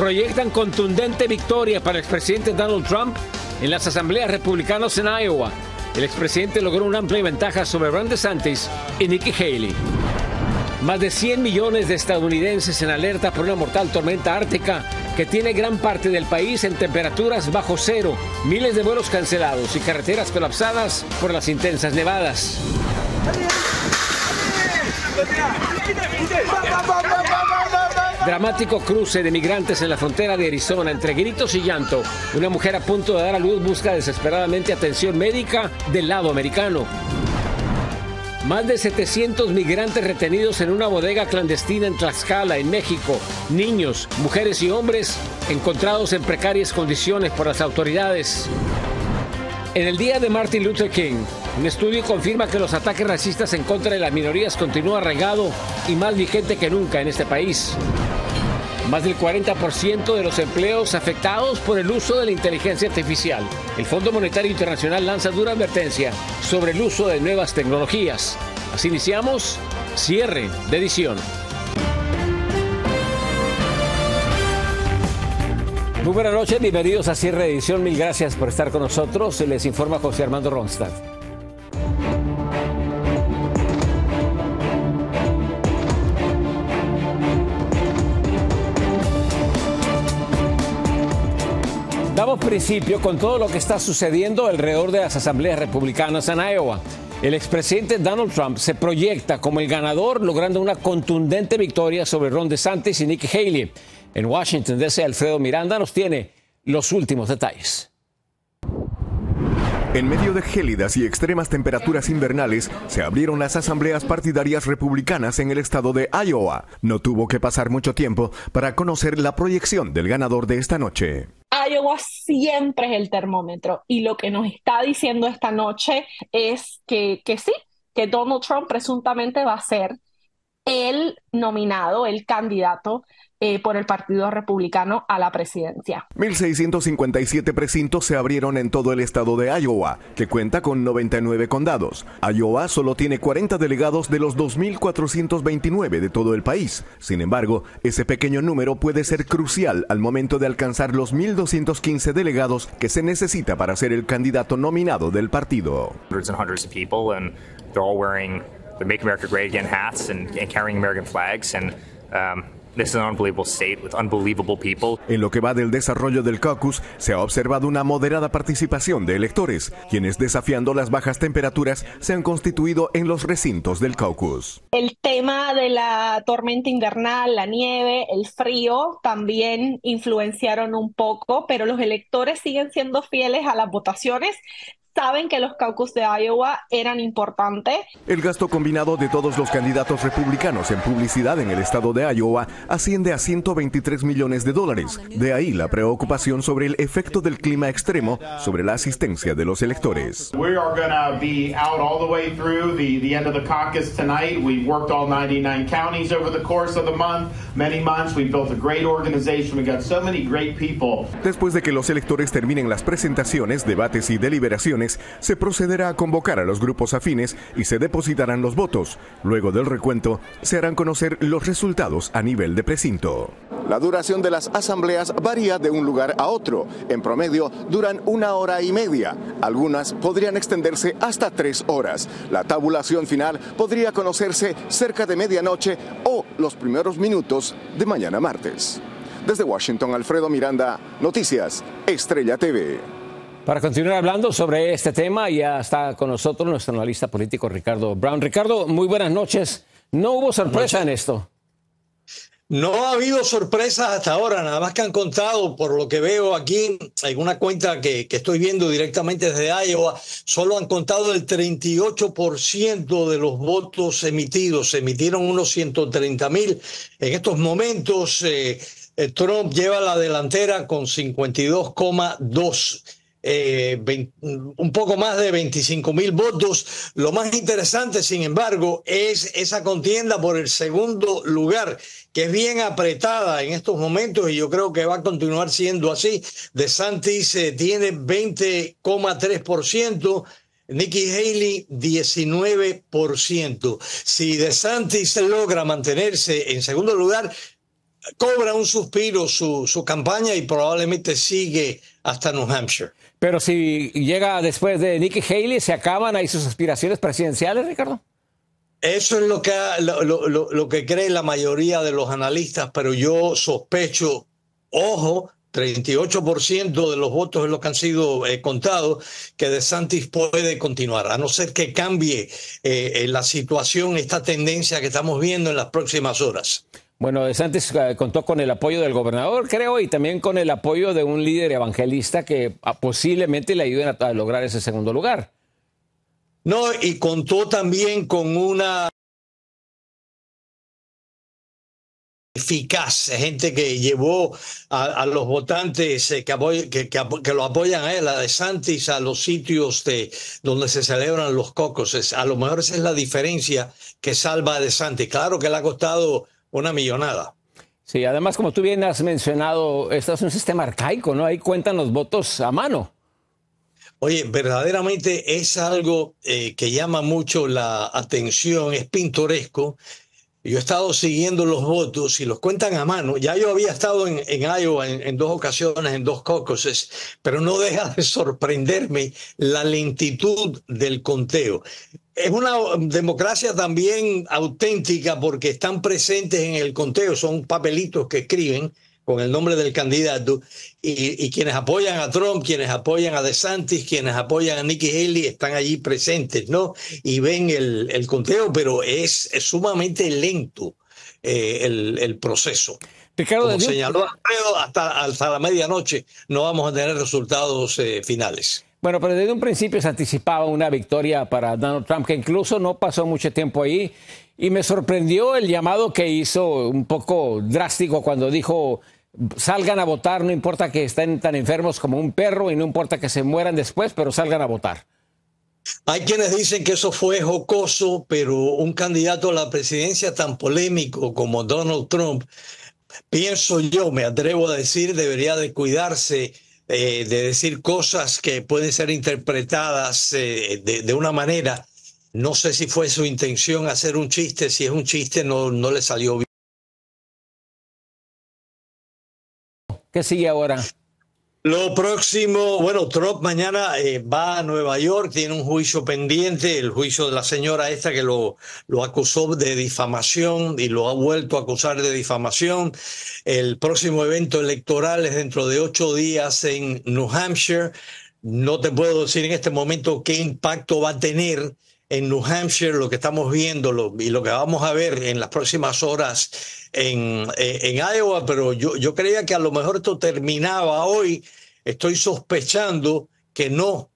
proyectan contundente victoria para el expresidente Donald Trump en las asambleas republicanas en Iowa. El expresidente logró una amplia ventaja sobre Ron DeSantis y Nikki Haley. Más de 100 millones de estadounidenses en alerta por una mortal tormenta ártica que tiene gran parte del país en temperaturas bajo cero, miles de vuelos cancelados y carreteras colapsadas por las intensas nevadas. Dramático cruce de migrantes en la frontera de Arizona entre gritos y llanto. Una mujer a punto de dar a luz busca desesperadamente atención médica del lado americano. Más de 700 migrantes retenidos en una bodega clandestina en Tlaxcala, en México. Niños, mujeres y hombres encontrados en precarias condiciones por las autoridades. En el día de Martin Luther King, un estudio confirma que los ataques racistas en contra de las minorías continúa arraigado y más vigente que nunca en este país. Más del 40% de los empleos afectados por el uso de la inteligencia artificial. El Fondo Monetario Internacional lanza dura advertencia sobre el uso de nuevas tecnologías. Así iniciamos cierre de edición. Muy buenas noches, bienvenidos a cierre de edición. Mil gracias por estar con nosotros. Les informa José Armando Ronstadt. Principio con todo lo que está sucediendo alrededor de las asambleas republicanas en Iowa. El expresidente Donald Trump se proyecta como el ganador, logrando una contundente victoria sobre Ron DeSantis y Nikki Haley. En Washington, DC, Alfredo Miranda nos tiene los últimos detalles. En medio de gélidas y extremas temperaturas invernales, se abrieron las asambleas partidarias republicanas en el estado de Iowa. No tuvo que pasar mucho tiempo para conocer la proyección del ganador de esta noche. Iowa siempre es el termómetro y lo que nos está diciendo esta noche es que, que sí, que Donald Trump presuntamente va a ser el nominado, el candidato eh, por el Partido Republicano a la presidencia. 1.657 precintos se abrieron en todo el estado de Iowa, que cuenta con 99 condados. Iowa solo tiene 40 delegados de los 2.429 de todo el país. Sin embargo, ese pequeño número puede ser crucial al momento de alcanzar los 1.215 delegados que se necesita para ser el candidato nominado del partido. Make America Great Again hats and, and carrying American flags and um, en lo que va del desarrollo del caucus, se ha observado una moderada participación de electores, quienes desafiando las bajas temperaturas se han constituido en los recintos del caucus. El tema de la tormenta invernal, la nieve, el frío también influenciaron un poco, pero los electores siguen siendo fieles a las votaciones saben que los caucus de Iowa eran importantes. El gasto combinado de todos los candidatos republicanos en publicidad en el estado de Iowa asciende a 123 millones de dólares. De ahí la preocupación sobre el efecto del clima extremo sobre la asistencia de los electores. We are going to be out all the way through the, the end of the caucus tonight. We've worked all 99 counties over the course of the month, many months. We built a great organization. We got so many great people. Después de que los electores terminen las presentaciones, debates y deliberaciones, se procederá a convocar a los grupos afines y se depositarán los votos. Luego del recuento, se harán conocer los resultados a nivel de precinto. La duración de las asambleas varía de un lugar a otro. En promedio, duran una hora y media. Algunas podrían extenderse hasta tres horas. La tabulación final podría conocerse cerca de medianoche o los primeros minutos de mañana martes. Desde Washington, Alfredo Miranda, Noticias, Estrella TV. Para continuar hablando sobre este tema, ya está con nosotros nuestro analista político Ricardo Brown. Ricardo, muy buenas noches. No hubo sorpresa en esto. No ha habido sorpresas hasta ahora, nada más que han contado, por lo que veo aquí en una cuenta que, que estoy viendo directamente desde Iowa, solo han contado el 38% de los votos emitidos. Se emitieron unos 130 mil. En estos momentos, eh, eh, Trump lleva la delantera con 52,2 eh, un poco más de 25 mil votos. Lo más interesante, sin embargo, es esa contienda por el segundo lugar, que es bien apretada en estos momentos y yo creo que va a continuar siendo así. De Santis eh, tiene 20,3%. Nikki Haley 19%. Si DeSantis logra mantenerse en segundo lugar, cobra un suspiro su, su campaña y probablemente sigue hasta New Hampshire. Pero si llega después de Nikki Haley, ¿se acaban ahí sus aspiraciones presidenciales, Ricardo? Eso es lo que, lo, lo, lo que cree la mayoría de los analistas, pero yo sospecho, ojo, 38% de los votos es lo que han sido eh, contados, que DeSantis puede continuar, a no ser que cambie eh, la situación, esta tendencia que estamos viendo en las próximas horas. Bueno, DeSantis eh, contó con el apoyo del gobernador, creo, y también con el apoyo de un líder evangelista que ah, posiblemente le ayuden a, lograr ese segundo lugar. No, y contó también con una eficaz, gente que llevó a, los votantes eh, que, lo apoyan a él, a DeSantis, a los sitios de, donde se celebran los cocos. A lo mejor esa es la diferencia que salva a DeSantis. Claro que le ha costado una millonada. Sí, además, como tú bien has mencionado, esto es un sistema arcaico, ¿no? Ahí cuentan los votos a mano. Oye, verdaderamente es algo eh, que llama mucho la atención, es pintoresco. Yo he estado siguiendo los votos y los cuentan a mano. Ya yo había estado en, en Iowa en, en, dos ocasiones, en dos caucuses, pero no deja de sorprenderme la lentitud del conteo es una democracia también auténtica porque están presentes en el conteo, son papelitos que escriben con el nombre del candidato y, y, quienes apoyan a Trump, quienes apoyan a DeSantis, quienes apoyan a Nikki Haley están allí presentes, ¿no? Y ven el, el conteo, pero es, es sumamente lento eh, el, el, proceso. Ricardo, Como señaló Alfredo, hasta, hasta la medianoche no vamos a tener resultados eh, finales. Bueno, pero desde un principio se anticipaba una victoria para Donald Trump, que incluso no pasó mucho tiempo ahí. Y me sorprendió el llamado que hizo, un poco drástico, cuando dijo, salgan a votar, no importa que estén tan enfermos como un perro y no importa que se mueran después, pero salgan a votar. Hay quienes dicen que eso fue jocoso, pero un candidato a la presidencia tan polémico como Donald Trump, pienso yo, me atrevo a decir, debería de cuidarse eh, de decir cosas que pueden ser interpretadas eh, de, de, una manera. No sé si fue su intención hacer un chiste, si es un chiste no, no le salió bien. ¿Qué sigue ahora? Lo próximo, bueno, Trump mañana eh, va a Nueva York, tiene un juicio pendiente, el juicio de la señora esta que lo, lo acusó de difamación y lo ha vuelto a acusar de difamación. El próximo evento electoral es dentro de ocho días en New Hampshire. No te puedo decir en este momento qué impacto va a tener en New Hampshire lo que estamos viendo lo, y lo que vamos a ver en las próximas horas en, en Iowa, pero yo, yo creía que a lo mejor esto terminaba hoy. Estoy sospechando que no,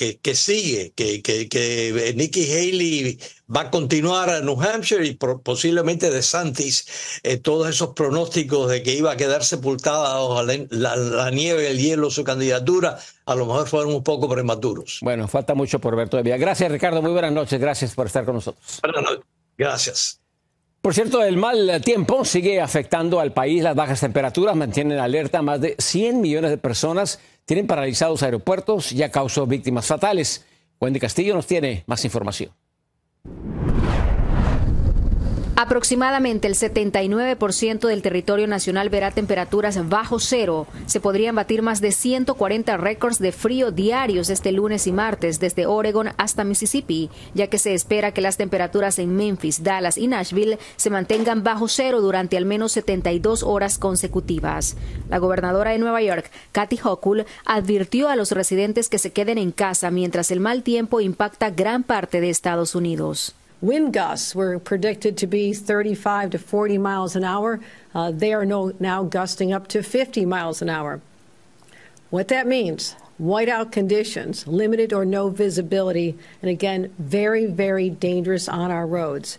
que, que sigue, que, que, que, Nikki Haley va a continuar a New Hampshire y posiblemente DeSantis, eh, todos esos pronósticos de que iba a quedar sepultada bajo la, la, la nieve el hielo su candidatura, a lo mejor fueron un poco prematuros. Bueno, falta mucho por ver todavía. Gracias, Ricardo. Muy buenas noches. Gracias por estar con nosotros. Buenas noches. Gracias. Por cierto, el mal tiempo sigue afectando al país. Las bajas temperaturas mantienen alerta. Más de 100 millones de personas tienen paralizados aeropuertos y ya causó víctimas fatales. Wendy Castillo nos tiene más información. Aproximadamente el 79% del territorio nacional verá temperaturas bajo cero. Se podrían batir más de 140 récords de frío diarios este lunes y martes desde Oregon hasta Mississippi, ya que se espera que las temperaturas en Memphis, Dallas y Nashville se mantengan bajo cero durante al menos 72 horas consecutivas. La gobernadora de Nueva York, Kathy Hochul, advirtió a los residentes que se queden en casa mientras el mal tiempo impacta gran parte de Estados Unidos. Wind gusts were predicted to be 35 to 40 miles an hour. Uh, they are no, now gusting up to 50 miles an hour. What that means whiteout conditions, limited or no visibility, and again, very, very dangerous on our roads.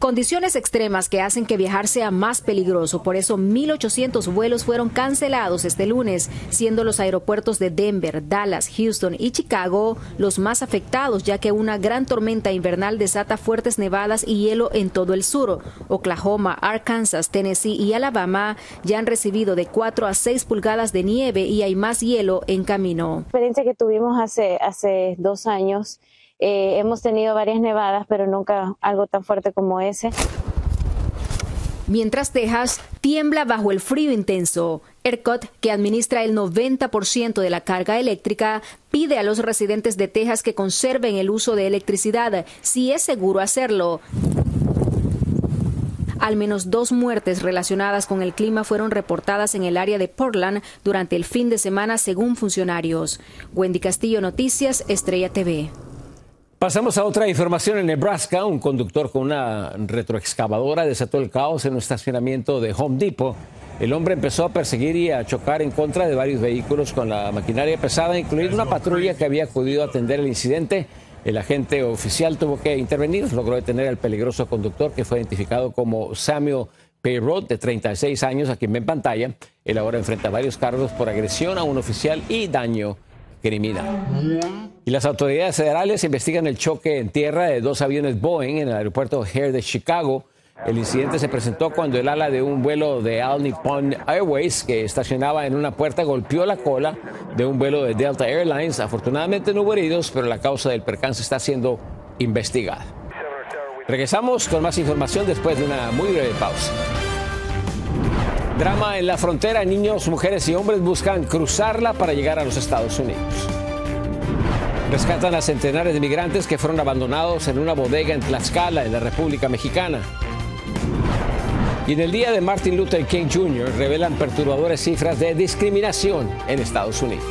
Condiciones extremas que hacen que viajar sea más peligroso. Por eso 1.800 vuelos fueron cancelados este lunes, siendo los aeropuertos de Denver, Dallas, Houston y Chicago los más afectados, ya que una gran tormenta invernal desata fuertes nevadas y hielo en todo el sur. Oklahoma, Arkansas, Tennessee y Alabama ya han recibido de 4 a 6 pulgadas de nieve y hay más hielo en camino. La experiencia que tuvimos hace, hace dos años eh, hemos tenido varias nevadas, pero nunca algo tan fuerte como ese. Mientras Texas tiembla bajo el frío intenso, ERCOT, que administra el 90% de la carga eléctrica, pide a los residentes de Texas que conserven el uso de electricidad si es seguro hacerlo. Al menos dos muertes relacionadas con el clima fueron reportadas en el área de Portland durante el fin de semana, según funcionarios. Wendy Castillo, Noticias, Estrella TV. Pasamos a otra información en Nebraska. Un conductor con una retroexcavadora desató el caos en un estacionamiento de Home Depot. El hombre empezó a perseguir y a chocar en contra de varios vehículos con la maquinaria pesada, incluida una patrulla que había acudido a atender el incidente. El agente oficial tuvo que intervenir, logró detener al peligroso conductor que fue identificado como Samuel Payrod, de 36 años, a quien ven pantalla. Él ahora enfrenta varios cargos por agresión a un oficial y daño criminal. Y las autoridades federales investigan el choque en tierra de dos aviones Boeing en el aeropuerto O'Hare de Chicago. El incidente se presentó cuando el ala de un vuelo de All Nippon Airways, que estacionaba en una puerta, golpeó la cola de un vuelo de Delta Airlines. Afortunadamente no hubo heridos, pero la causa del percance está siendo investigada. Regresamos con más información después de una muy breve pausa. Drama en la frontera, niños, mujeres y hombres buscan cruzarla para llegar a los Estados Unidos. Rescatan a centenares de migrantes que fueron abandonados en una bodega en Tlaxcala, en la República Mexicana. Y en el día de Martin Luther King Jr. revelan perturbadoras cifras de discriminación en Estados Unidos.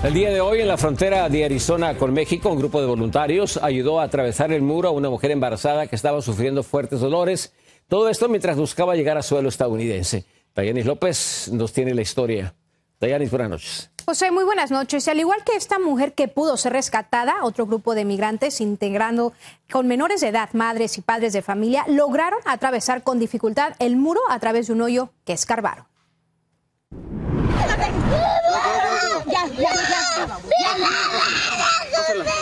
El día de hoy en la frontera de Arizona con México, un grupo de voluntarios ayudó a atravesar el muro a una mujer embarazada que estaba sufriendo fuertes dolores. Todo esto mientras buscaba llegar a suelo estadounidense. Dayanis López nos tiene la historia. Dayanis, buenas noches. José, muy buenas noches. Al igual que esta mujer que pudo ser rescatada, otro grupo de migrantes integrando con menores de edad, madres y padres de familia, lograron atravesar con dificultad el muro a través de un hoyo que escarbaron.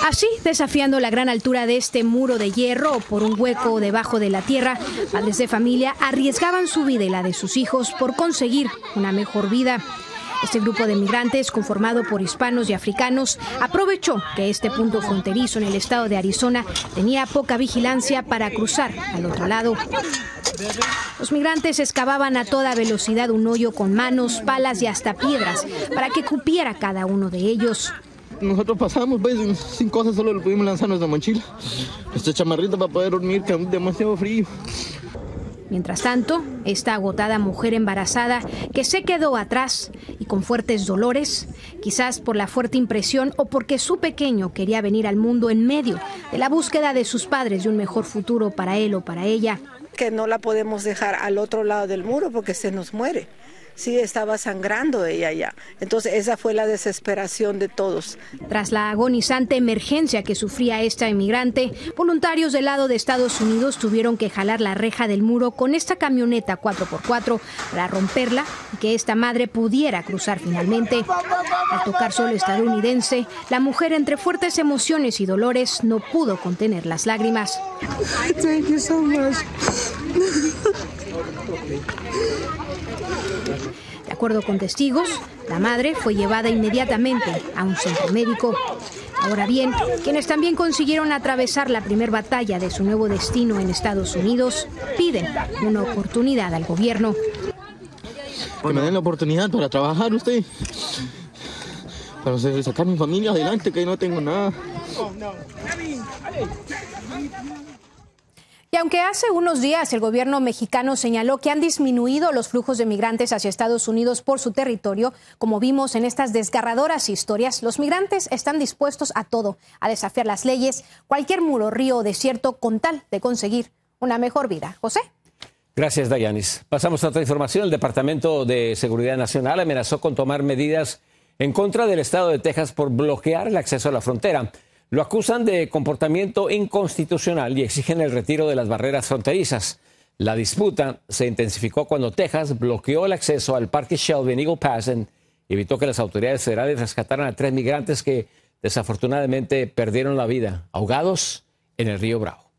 Así, desafiando la gran altura de este muro de hierro por un hueco debajo de la tierra, padres de familia arriesgaban su vida y la de sus hijos por conseguir una mejor vida. Este grupo de migrantes, conformado por hispanos y africanos, aprovechó que este punto fronterizo en el estado de Arizona tenía poca vigilancia para cruzar al otro lado. Los migrantes excavaban a toda velocidad un hoyo con manos, palas y hasta piedras para que cupiera cada uno de ellos. Nosotros pasamos, pues, sin cosas, solo le pudimos lanzar nuestra mochila. Esta chamarrita para poder dormir, que es demasiado frío. Mientras tanto, esta agotada mujer embarazada que se quedó atrás y con fuertes dolores, quizás por la fuerte impresión o porque su pequeño quería venir al mundo en medio de la búsqueda de sus padres de un mejor futuro para él o para ella. Que no la podemos dejar al otro lado del muro porque se nos muere sí estaba sangrando ella ya. Entonces esa fue la desesperación de todos. Tras la agonizante emergencia que sufría esta inmigrante, voluntarios del lado de Estados Unidos tuvieron que jalar la reja del muro con esta camioneta 4x4 para romperla y que esta madre pudiera cruzar finalmente. Al tocar solo estadounidense, la mujer entre fuertes emociones y dolores no pudo contener las lágrimas. Thank you so much. Acuerdo con testigos, la madre fue llevada inmediatamente a un centro médico. Ahora bien, quienes también consiguieron atravesar la primera batalla de su nuevo destino en Estados Unidos piden una oportunidad al gobierno. Que me den la oportunidad para trabajar usted, para sacar mi familia adelante, que no tengo nada. Y aunque hace unos días el gobierno mexicano señaló que han disminuido los flujos de migrantes hacia Estados Unidos por su territorio, como vimos en estas desgarradoras historias, los migrantes están dispuestos a todo, a desafiar las leyes, cualquier muro, río o desierto con tal de conseguir una mejor vida. José. Gracias, Dayanis. Pasamos a otra información. El Departamento de Seguridad Nacional amenazó con tomar medidas en contra del Estado de Texas por bloquear el acceso a la frontera. Lo acusan de comportamiento inconstitucional y exigen el retiro de las barreras fronterizas. La disputa se intensificó cuando Texas bloqueó el acceso al parque Shelby en Eagle Pass y evitó que las autoridades federales rescataran a tres migrantes que desafortunadamente perdieron la vida ahogados en el río Bravo.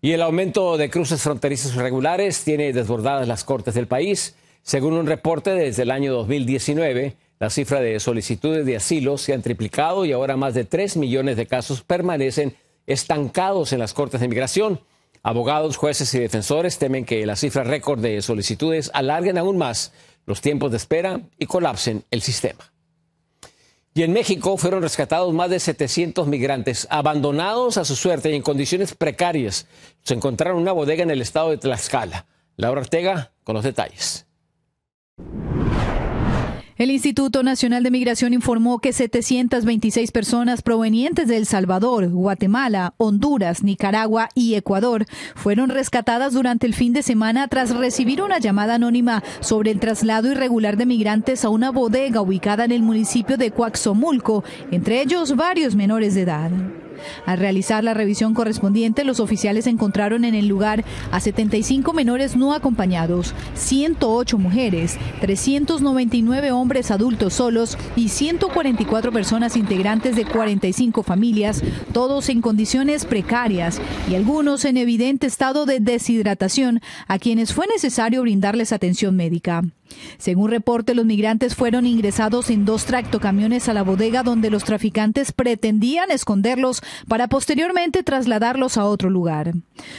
Y el aumento de cruces fronterizos irregulares tiene desbordadas las cortes del país. Según un reporte desde el año 2019, la cifra de solicitudes de asilo se han triplicado y ahora más de 3 millones de casos permanecen estancados en las cortes de inmigración. Abogados, jueces y defensores temen que la cifra récord de solicitudes alarguen aún más los tiempos de espera y colapsen el sistema. Y en México fueron rescatados más de 700 migrantes abandonados a su suerte y en condiciones precarias. Se encontraron en una bodega en el estado de Tlaxcala. Laura Ortega con los detalles. El Instituto Nacional de Migración informó que 726 personas provenientes de El Salvador, Guatemala, Honduras, Nicaragua y Ecuador fueron rescatadas durante el fin de semana tras recibir una llamada anónima sobre el traslado irregular de migrantes a una bodega ubicada en el municipio de Coaxomulco, entre ellos varios menores de edad. Al realizar la revisión correspondiente, los oficiales encontraron en el lugar a 75 menores no acompañados, 108 mujeres, 399 hombres adultos solos y 144 personas integrantes de 45 familias, todos en condiciones precarias y algunos en evidente estado de deshidratación, a quienes fue necesario brindarles atención médica. Según reporte, los migrantes fueron ingresados en dos tractocamiones a la bodega donde los traficantes pretendían esconderlos para posteriormente trasladarlos a otro lugar.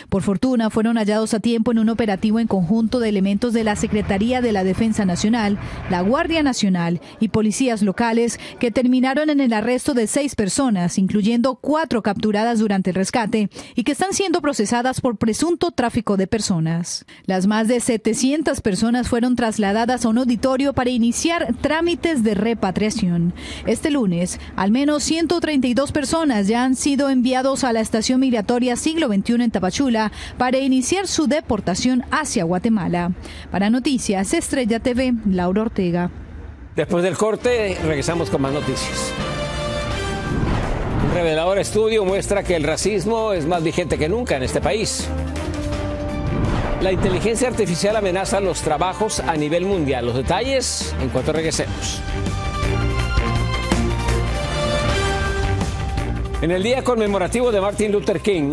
Por fortuna, fueron hallados a tiempo en un operativo en conjunto de elementos de la Secretaría de la Defensa Nacional, la Guardia Nacional y policías locales que terminaron en el arresto de seis personas, incluyendo cuatro capturadas durante el rescate y que están siendo procesadas por presunto tráfico de personas. Las más de 700 personas fueron trasladadas a un auditorio para iniciar trámites de repatriación. Este lunes, al menos 132 personas ya han sido enviados a la estación migratoria siglo XXI en Tapachula para iniciar su deportación hacia Guatemala. Para Noticias Estrella TV, Laura Ortega. Después del corte, regresamos con más noticias. Un revelador estudio muestra que el racismo es más vigente que nunca en este país. La inteligencia artificial amenaza los trabajos a nivel mundial. Los detalles en cuanto regresemos. En el día conmemorativo de Martin Luther King,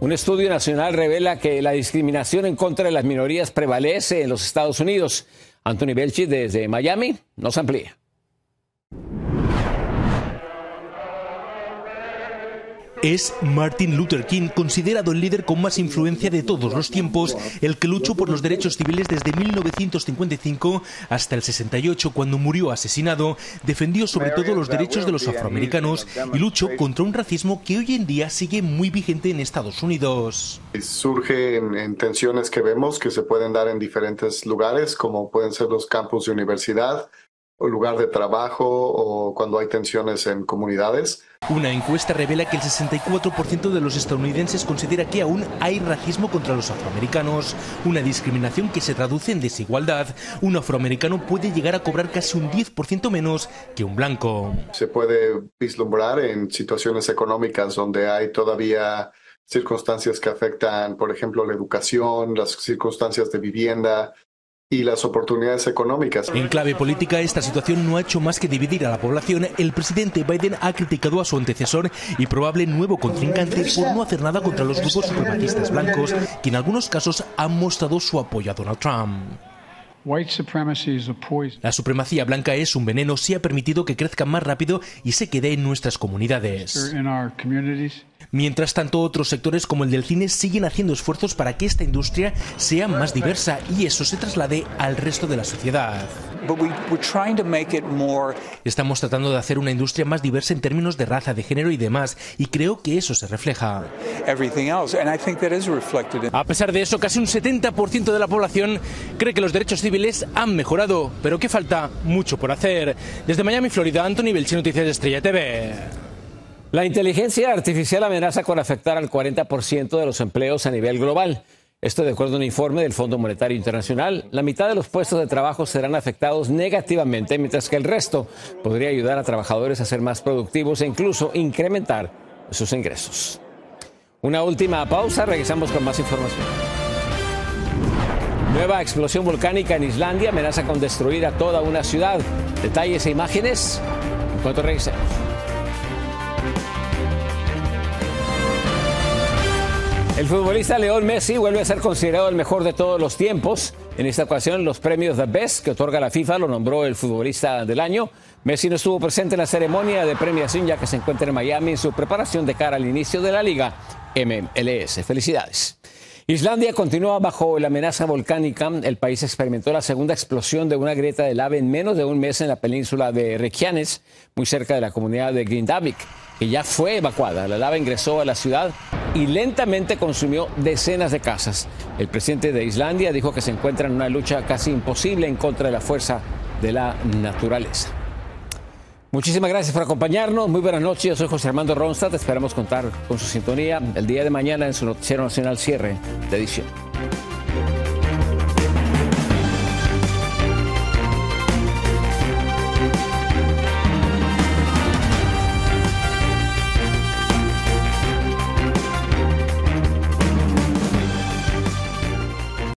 un estudio nacional revela que la discriminación en contra de las minorías prevalece en los Estados Unidos. Anthony Belchi desde Miami nos amplía. Es Martin Luther King, considerado el líder con más influencia de todos los tiempos, el que luchó por los derechos civiles desde 1955 hasta el 68, cuando murió asesinado, defendió sobre todo los derechos de los afroamericanos y luchó contra un racismo que hoy en día sigue muy vigente en Estados Unidos. Surge en, tensiones que vemos que se pueden dar en diferentes lugares, como pueden ser los campus de universidad, o lugar de trabajo o cuando hay tensiones en comunidades. Una encuesta revela que el 64% de los estadounidenses considera que aún hay racismo contra los afroamericanos, una discriminación que se traduce en desigualdad. Un afroamericano puede llegar a cobrar casi un 10% menos que un blanco. Se puede vislumbrar en situaciones económicas donde hay todavía circunstancias que afectan, por ejemplo, la educación, las circunstancias de vivienda, y las oportunidades económicas. En clave política, esta situación no ha hecho más que dividir a la población. El presidente Biden ha criticado a su antecesor y probable nuevo contrincante por no hacer nada contra los grupos supremacistas blancos, que en algunos casos han mostrado su apoyo a Donald Trump. La supremacía blanca es un veneno si ha permitido que crezca más rápido y se quede en nuestras comunidades. Mientras tanto, otros sectores como el del cine siguen haciendo esfuerzos para que esta industria sea más diversa y eso se traslade al resto de la sociedad. Estamos tratando de hacer una industria más diversa en términos de raza, de género y demás, y creo que eso se refleja. A pesar de eso, casi un 70% de la población cree que los derechos civiles han mejorado, pero que falta mucho por hacer. Desde Miami, Florida, Anthony Belchi, Noticias de Estrella TV. La inteligencia artificial amenaza con afectar al 40% de los empleos a nivel global. Esto de acuerdo a un informe del Fondo Monetario Internacional. La mitad de los puestos de trabajo serán afectados negativamente, mientras que el resto podría ayudar a trabajadores a ser más productivos e incluso incrementar sus ingresos. Una última pausa, regresamos con más información. Nueva explosión volcánica en Islandia amenaza con destruir a toda una ciudad. Detalles e imágenes en cuanto regresemos. El futbolista León Messi vuelve a ser considerado el mejor de todos los tiempos. En esta ocasión, los premios The Best que otorga la FIFA lo nombró el futbolista del año. Messi no estuvo presente en la ceremonia de premiación ya que se encuentra en Miami en su preparación de cara al inicio de la liga MLS. Felicidades. Islandia continúa bajo la amenaza volcánica. El país experimentó la segunda explosión de una grieta de lava en menos de un mes en la península de Reykjanes, muy cerca de la comunidad de Grindavik, que ya fue evacuada. La lava ingresó a la ciudad y lentamente consumió decenas de casas. El presidente de Islandia dijo que se encuentra en una lucha casi imposible en contra de la fuerza de la naturaleza. Muchísimas gracias por acompañarnos. Muy buenas noches. Yo soy José Armando Ronstadt. Esperamos contar con su sintonía el día de mañana en su Noticiero Nacional Cierre de edición.